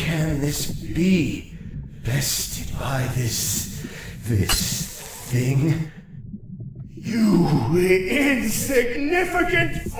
Can this be bested by this. this thing. You insignificant